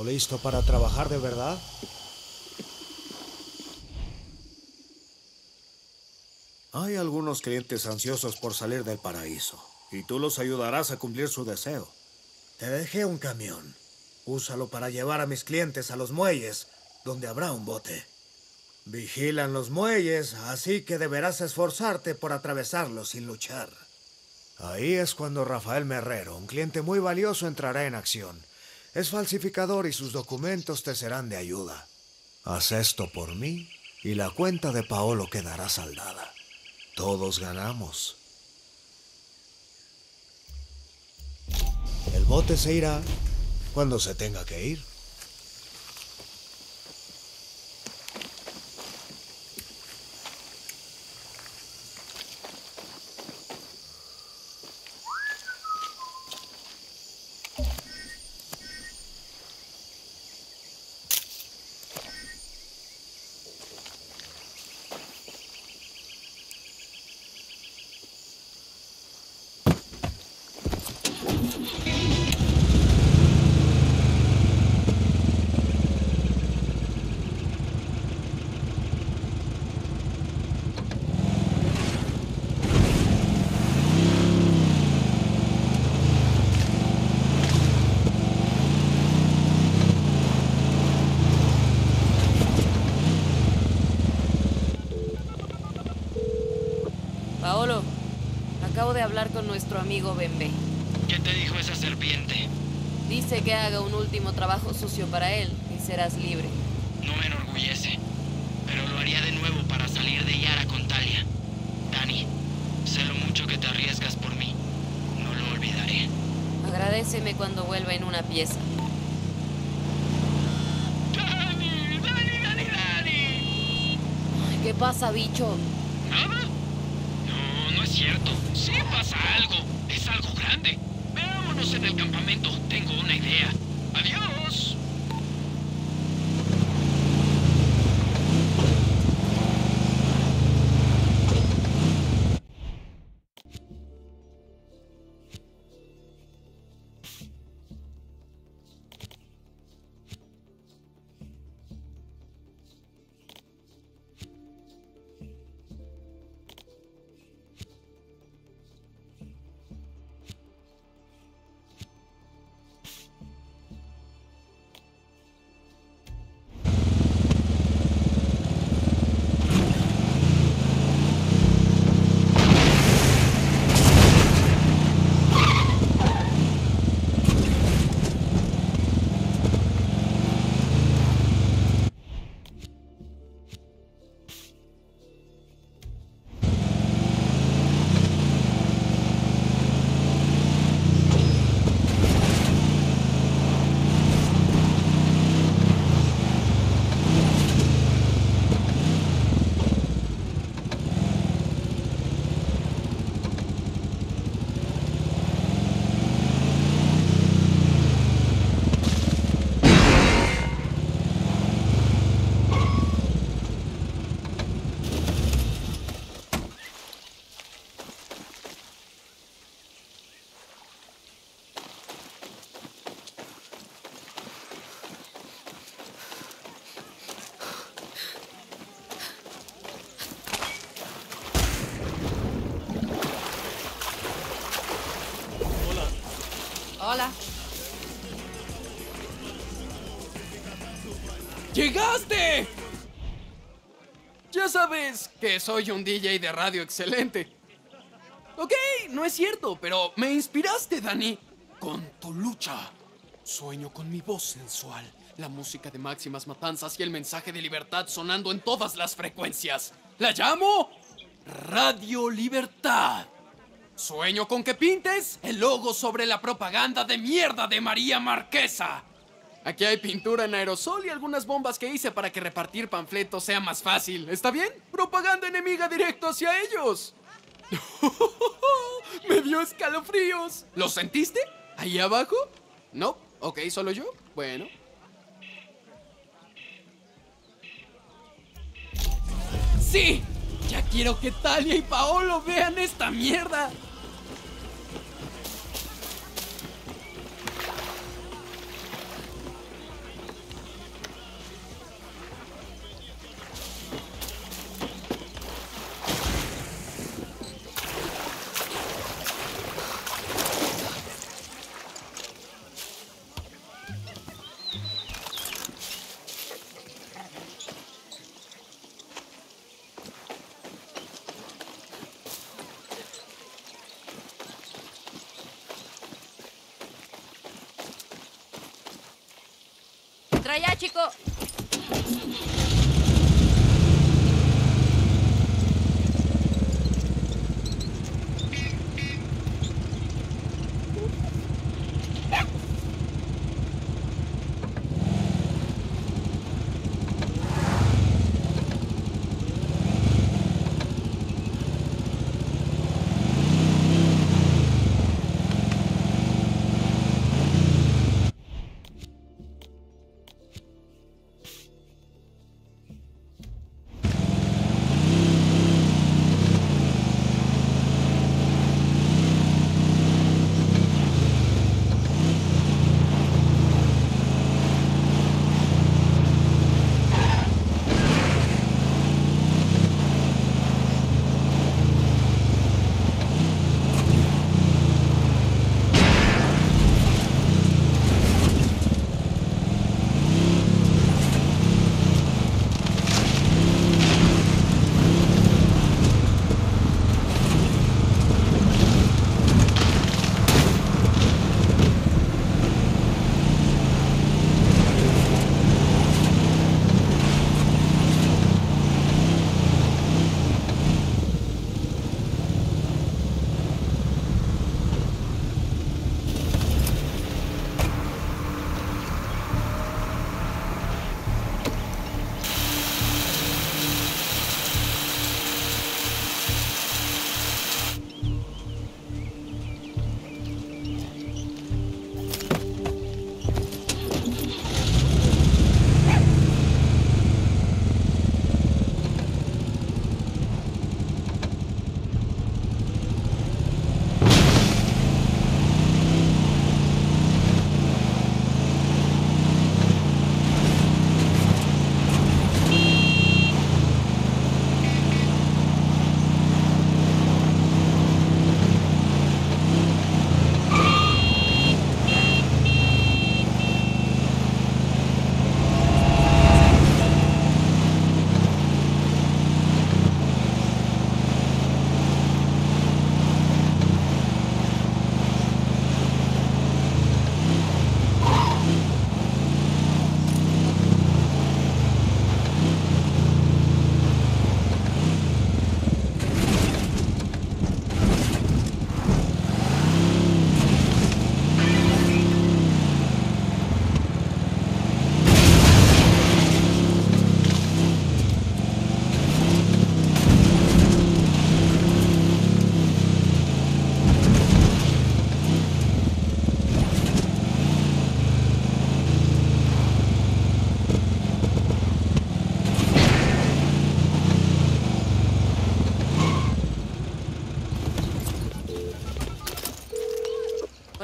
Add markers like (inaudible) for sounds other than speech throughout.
¿Todo listo para trabajar de verdad? Hay algunos clientes ansiosos por salir del paraíso, y tú los ayudarás a cumplir su deseo. Te dejé un camión. Úsalo para llevar a mis clientes a los muelles, donde habrá un bote. Vigilan los muelles, así que deberás esforzarte por atravesarlos sin luchar. Ahí es cuando Rafael Merrero, un cliente muy valioso, entrará en acción. Es falsificador y sus documentos te serán de ayuda. Haz esto por mí y la cuenta de Paolo quedará saldada. Todos ganamos. El bote se irá cuando se tenga que ir. Paolo, acabo de hablar con nuestro amigo Bembe. ¿Qué te dijo esa serpiente? Dice que haga un último trabajo sucio para él y serás libre. Que soy un DJ de radio excelente. Ok, no es cierto, pero me inspiraste, Dani, con tu lucha. Sueño con mi voz sensual, la música de máximas matanzas y el mensaje de libertad sonando en todas las frecuencias. La llamo Radio Libertad. Sueño con que pintes el logo sobre la propaganda de mierda de María Marquesa. Aquí hay pintura en aerosol y algunas bombas que hice para que repartir panfletos sea más fácil. ¿Está bien? Propaganda enemiga directo hacia ellos. (laughs) Me dio escalofríos. ¿Lo sentiste? ¿Ahí abajo? No. Ok, solo yo. Bueno. ¡Sí! Ya quiero que Talia y Paolo vean esta mierda.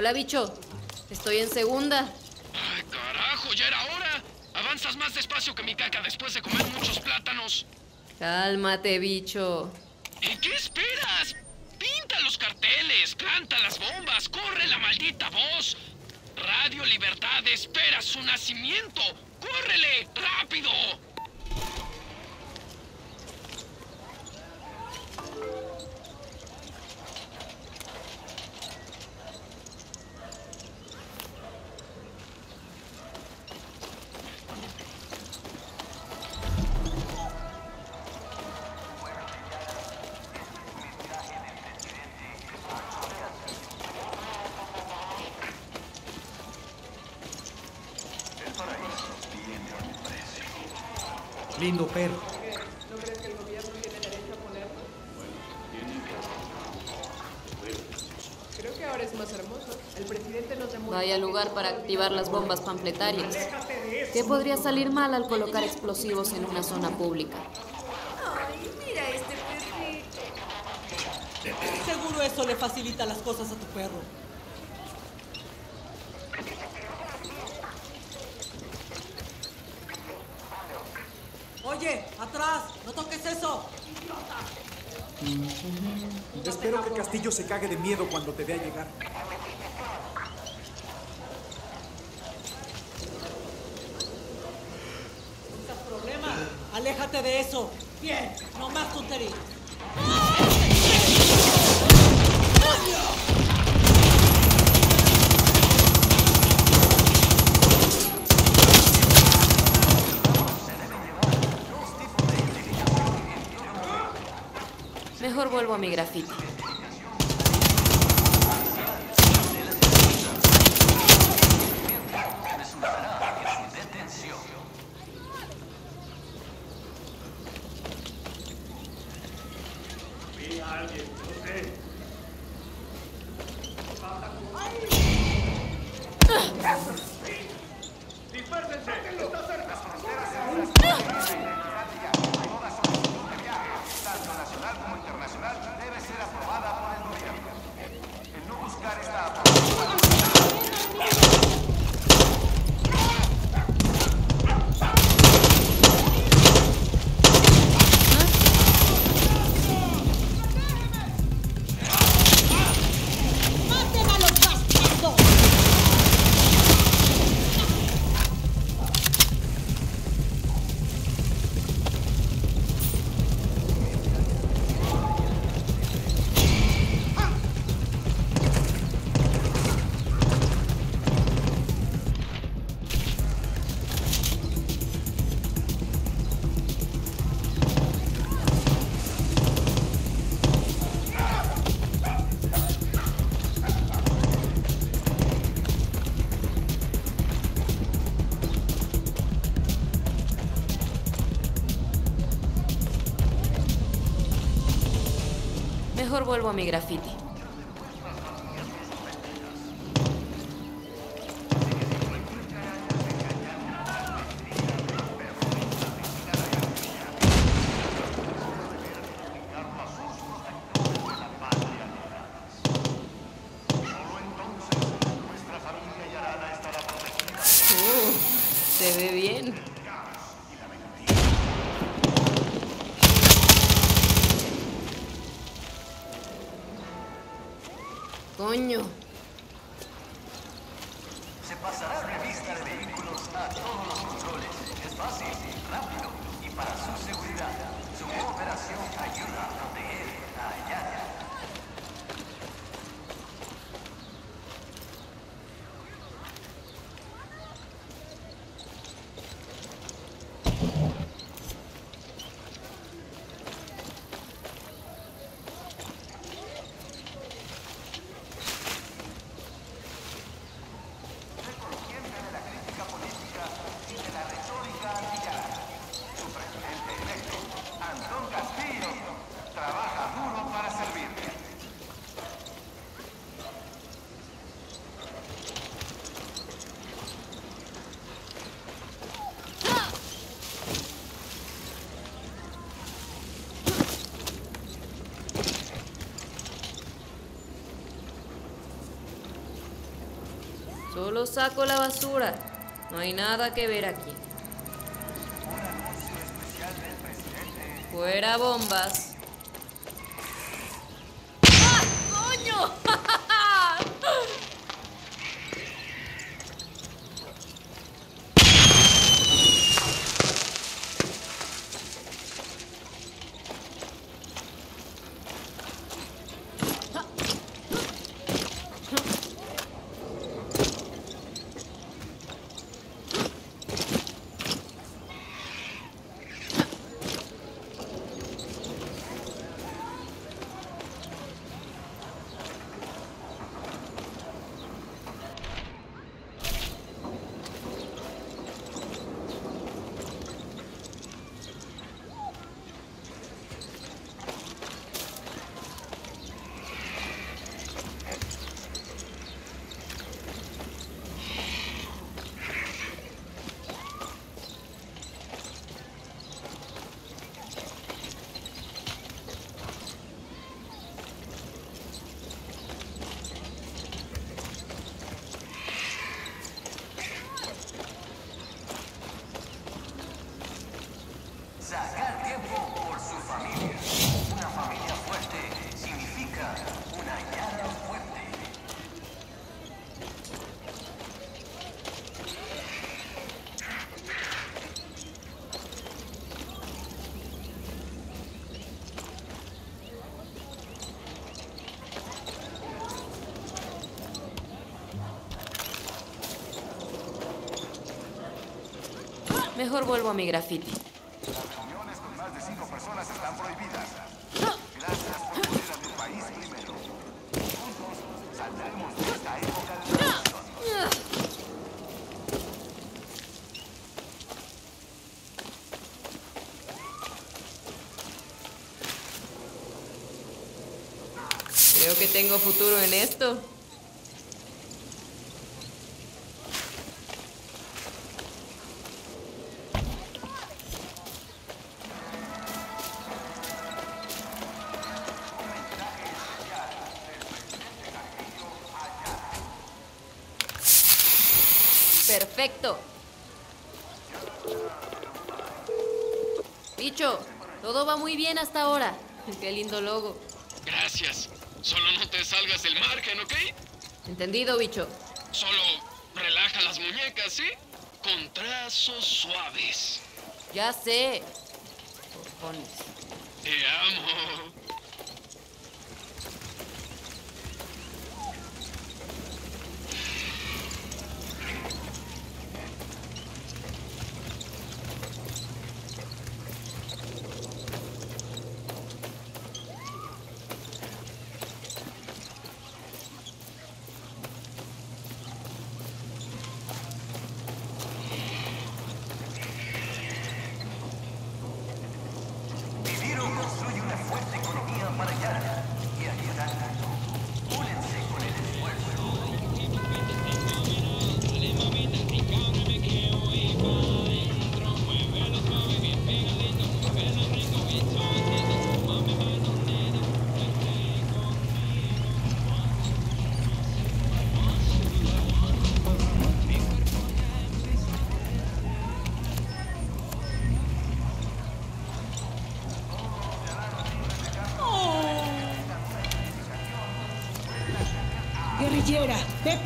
Hola, bicho. Estoy en segunda. ¡Ay, carajo! ¡Ya era hora! Avanzas más despacio que mi caca después de comer muchos plátanos. Cálmate, bicho. ¿Y qué esperas? Pinta los carteles, canta las bombas, corre la maldita voz. Radio Libertad espera su nacimiento. ¡Córrele! ¡Rápido! Las bombas panfletarias. ¿Qué podría salir mal al colocar explosivos en una zona pública? Ay, mira este perrito. Seguro eso le facilita las cosas a tu perro. Oye, atrás, no toques eso. Espero que Castillo se cague de miedo cuando te vea llegar. Aléjate de eso. Bien, no más tonterías. Mejor vuelvo a mi grafiti. I'll be vuelvo a mi grafiti. Solo saco la basura. No hay nada que ver aquí. Fuera bombas. Mejor vuelvo a mi graffiti. Las reuniones con más de cinco personas están prohibidas. Gracias por poner a mi país primero. Juntos saldremos de esta época de revolución. Creo que tengo futuro en esto. hasta ahora. (laughs) Qué lindo logo. Gracias. Solo no te salgas del margen, ¿ok? Entendido, bicho. Solo relaja las muñecas, ¿sí? Contrazos suaves. Ya sé. Te amo.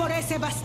por ese vacío.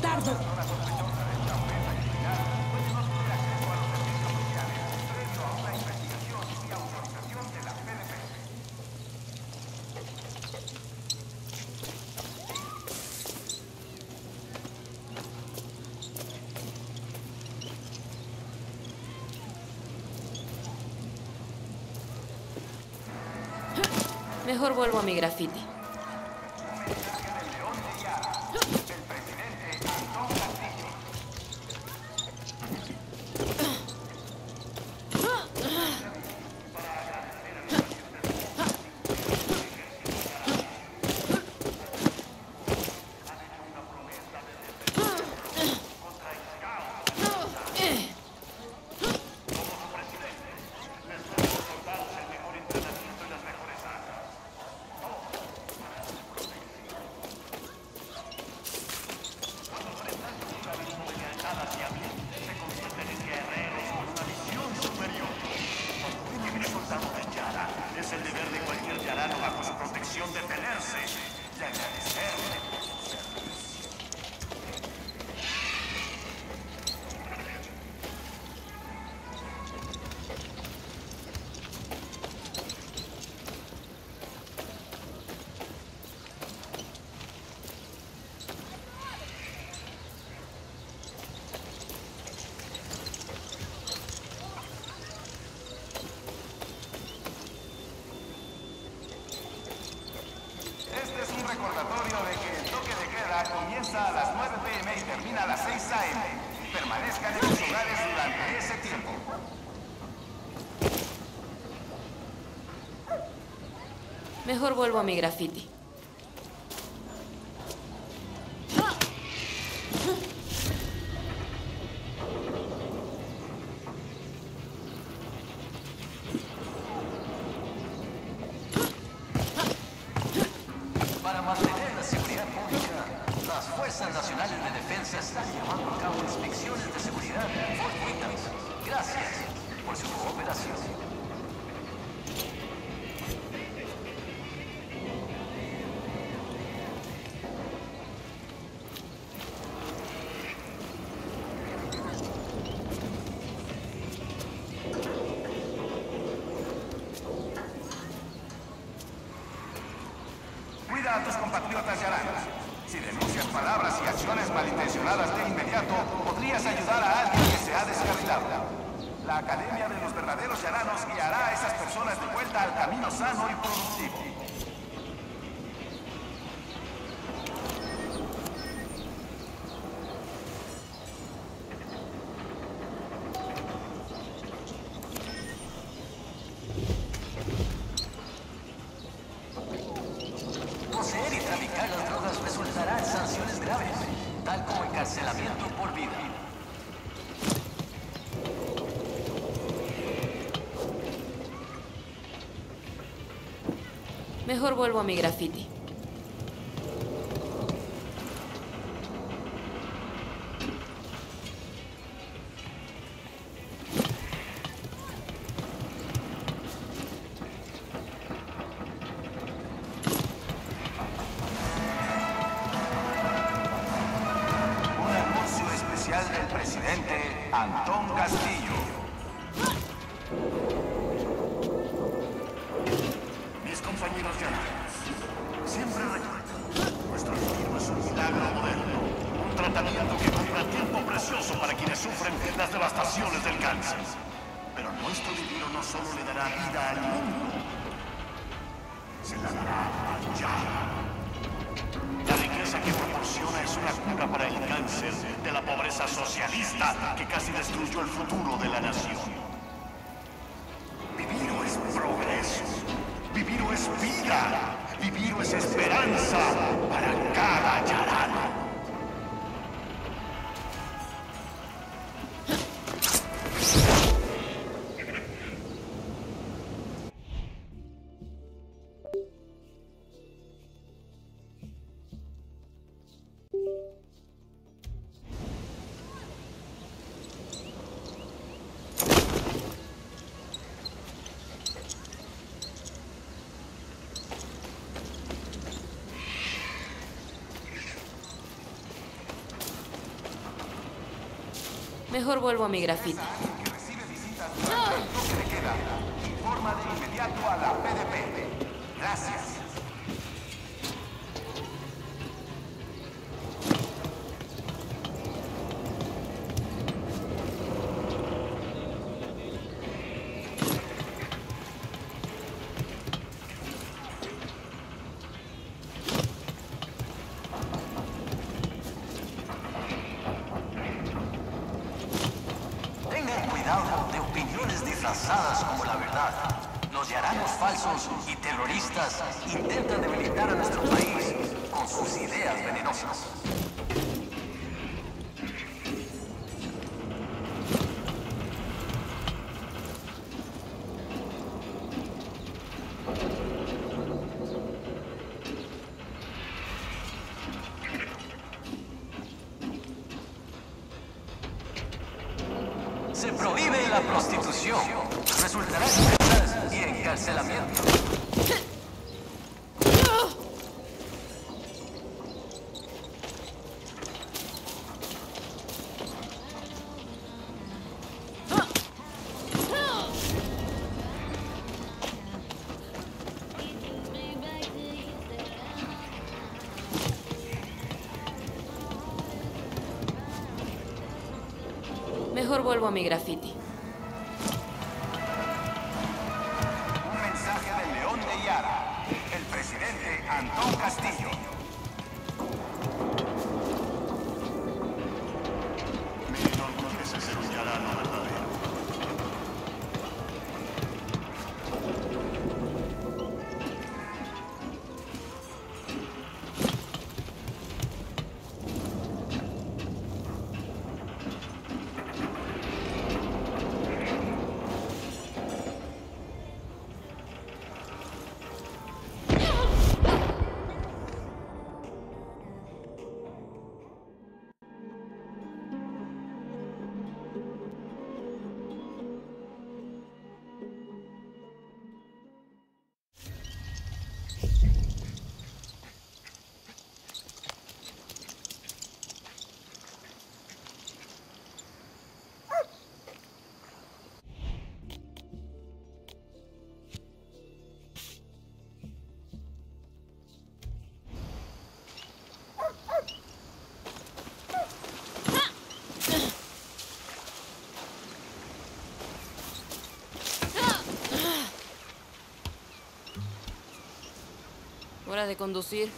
comienza a las 9 pm y termina a las 6 am. Permanezcan en sus hogares durante ese tiempo. Mejor vuelvo a mi graffiti. Mejor vuelvo a mi graffiti. Mejor vuelvo a mi grafita. Mejor vuelvo a mi graffiti. de conducir.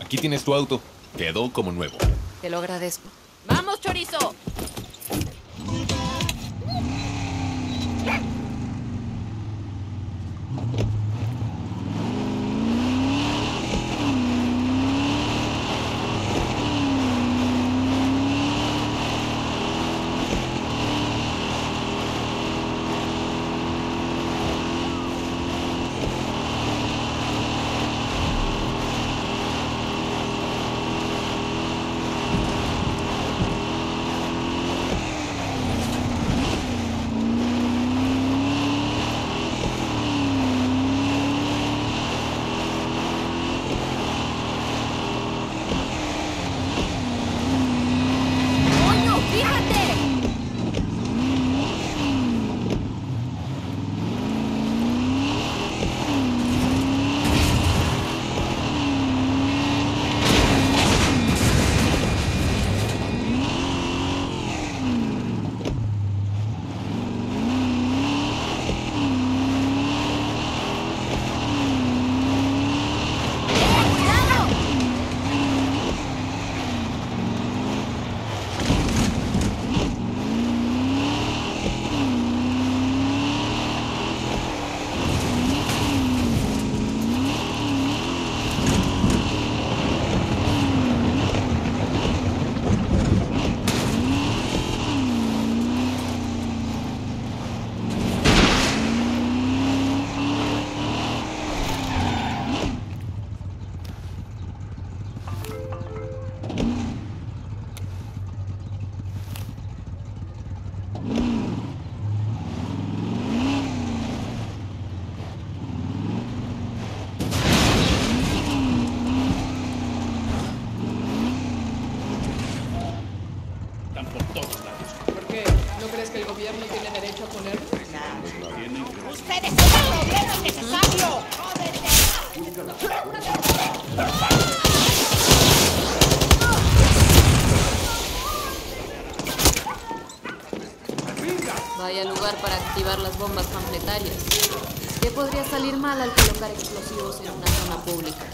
Aquí tienes tu auto. Quedó como nuevo. Te lo agradezco. ¡Vamos, chorizo! Mal al colocar explosivos en una zona pública?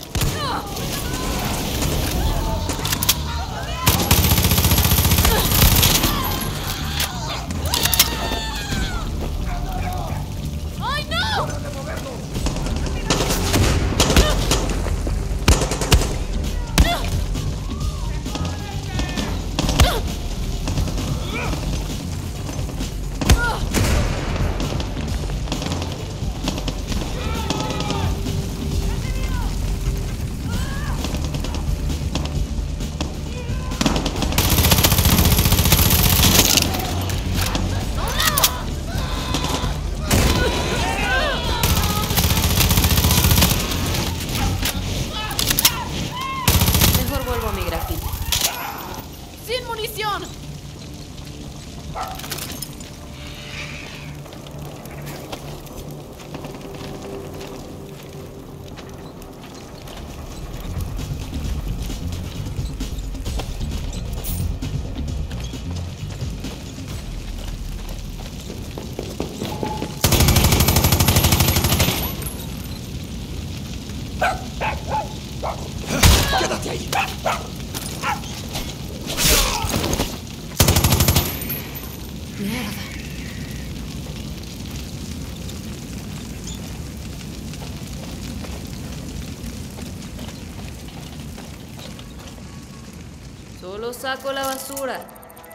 Saco la basura.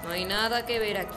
No hay nada que ver aquí.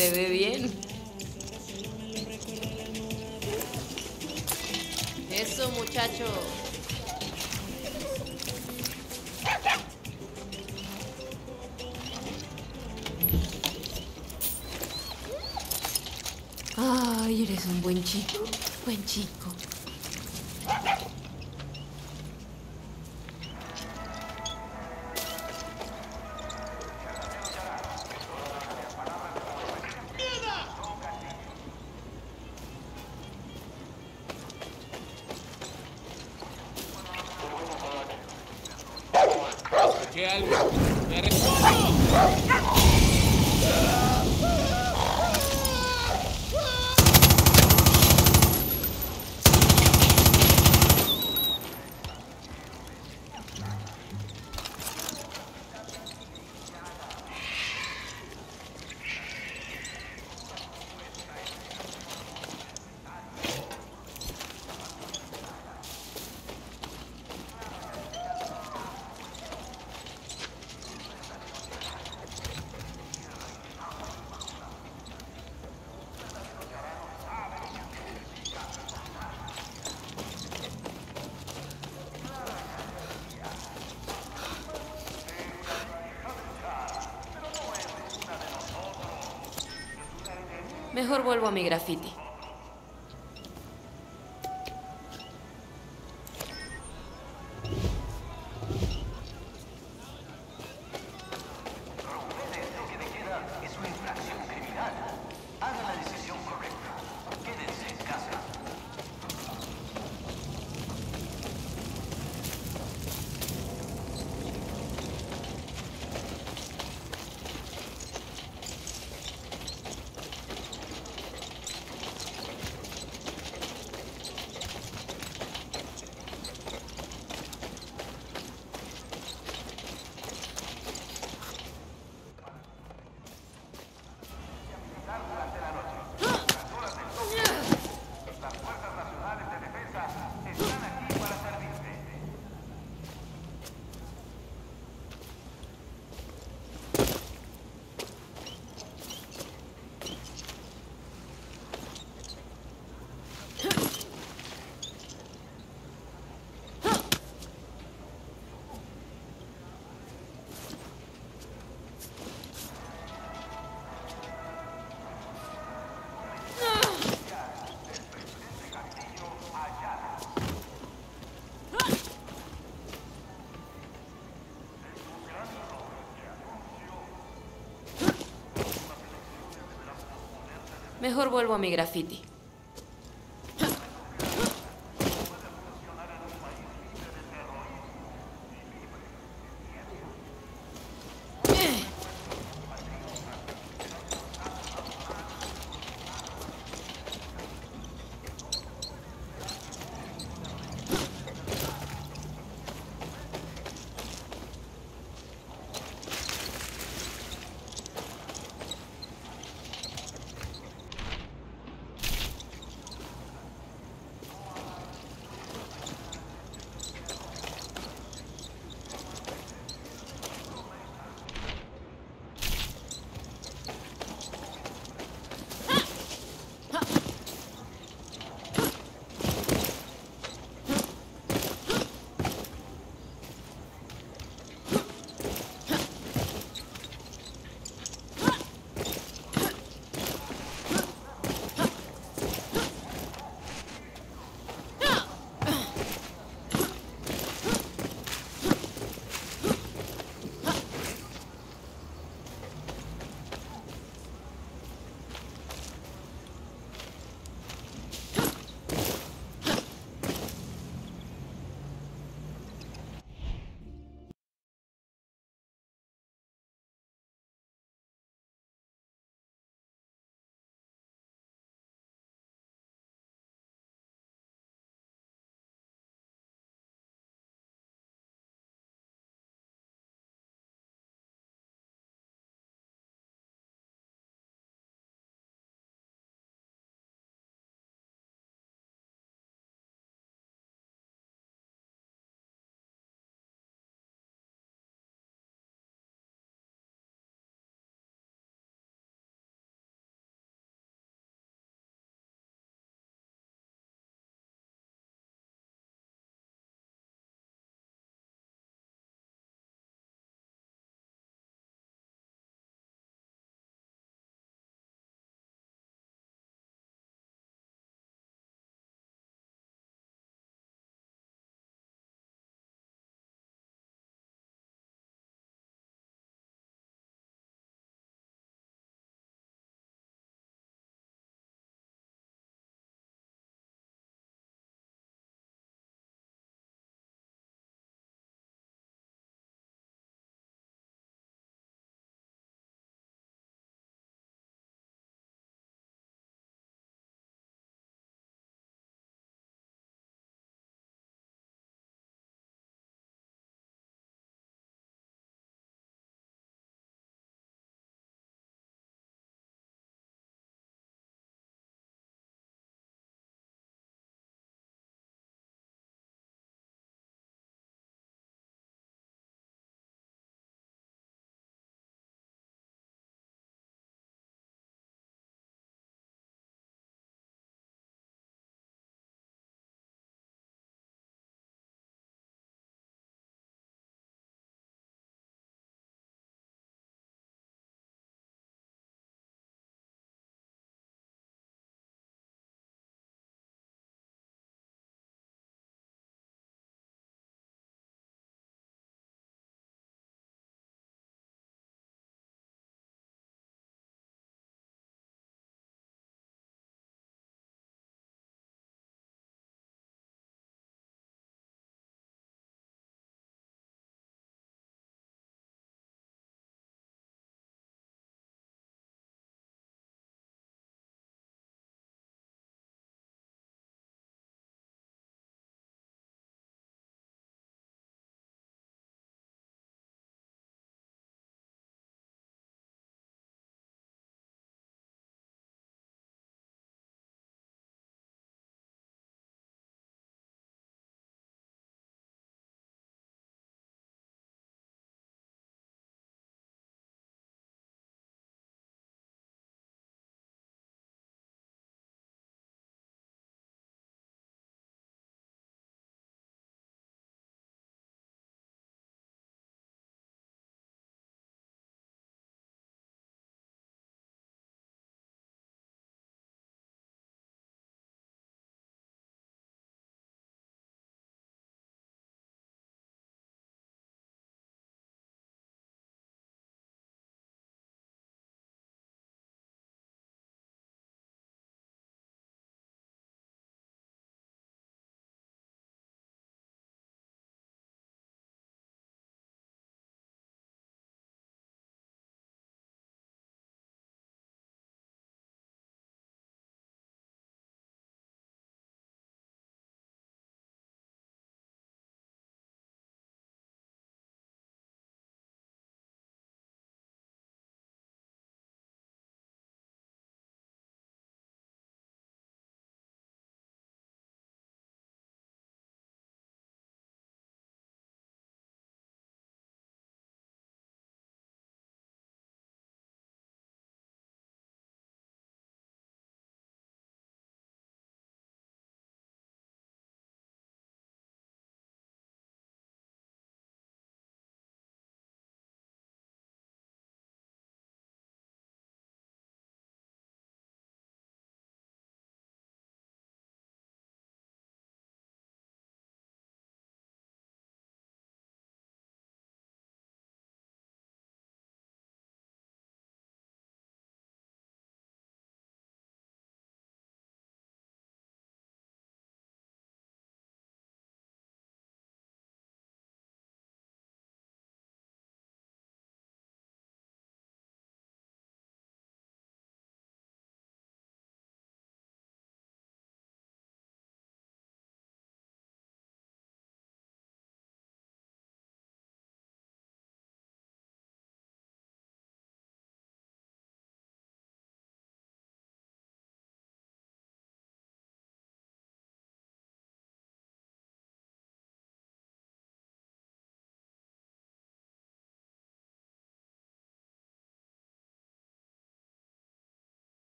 Se ve bien. Eso, muchacho. Ay, eres un buen chico. Buen chico. Vuelvo a mi graffiti. Mejor vuelvo a mi graffiti.